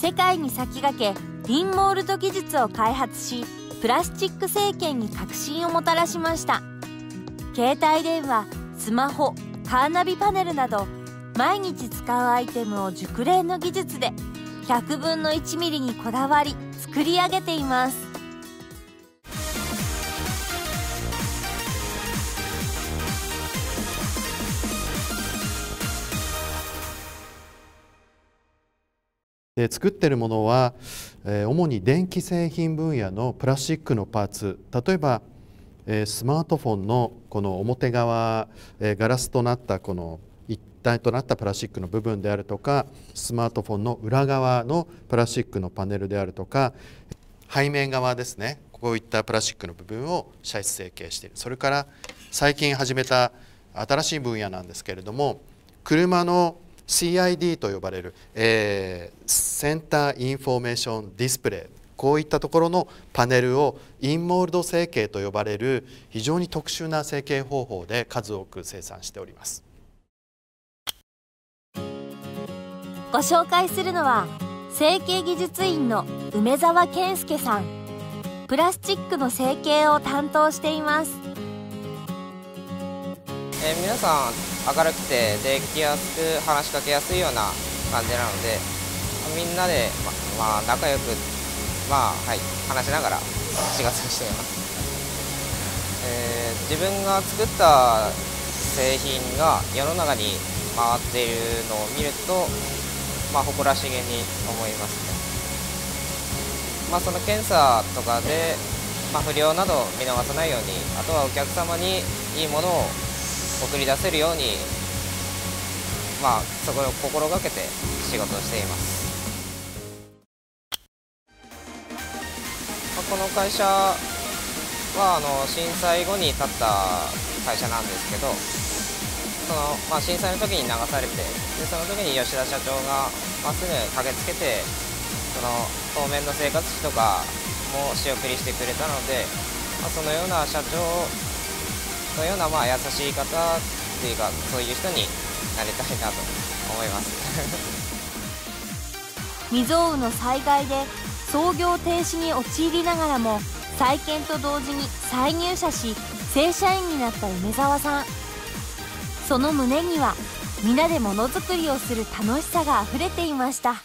世界に先駆けリンモールド技術を開発しプラスチック政権に革新をもたらしました。携帯電話スマホカーナビパネルなど毎日使うアイテムを熟練の技術で100分の1ミリにこだわり作り上げています。で作ってるものは、えー、主に電気製品分野のプラスチックのパーツ。例えば、えー、スマートフォンのこの表側、えー、ガラスとなったこの一体となったプラスチックの部分であるとかスマートフォンの裏側のプラスチックのパネルであるとか背面側ですね。こういったプラスチックの部分を射出成形している。それから最近始めた新しい分野なんですけれども車の CID と呼ばれる、えー、センターインフォメーションディスプレイこういったところのパネルをインモールド成形と呼ばれる非常に特殊な成形方法で数多く生産しております。ご紹介するのは成形技術員の梅沢健介さん。プラスチックの成形を担当しています、えー、皆さん明るくてできやすく話しかけやすいような感じなのでみんなで、ま、まあ、仲良く、まあはい、話しながら仕事しています、えー、自分が作った製品が世の中に回っているのを見ると、まあ、誇らしげに思いますね、まあ、その検査とかで、まあ、不良など見逃さないようにあとはお客様にいいものを送り出せるようにまあそこを心がけて仕事をしています、まあ、この会社はあの震災後に建った会社なんですけどその、まあ、震災の時に流されてでその時に吉田社長が、まあ、すぐ駆けつけてその当面の生活費とかも仕送りしてくれたので、まあ、そのような社長のようなまあ優しい方っていうかそういう人になりたいなと思います。未曾有の災害で操業停止に陥りながらも再建と同時に再入社し正社員になった梅沢さん。その胸には皆でものづくりをする楽しさがあふれていました。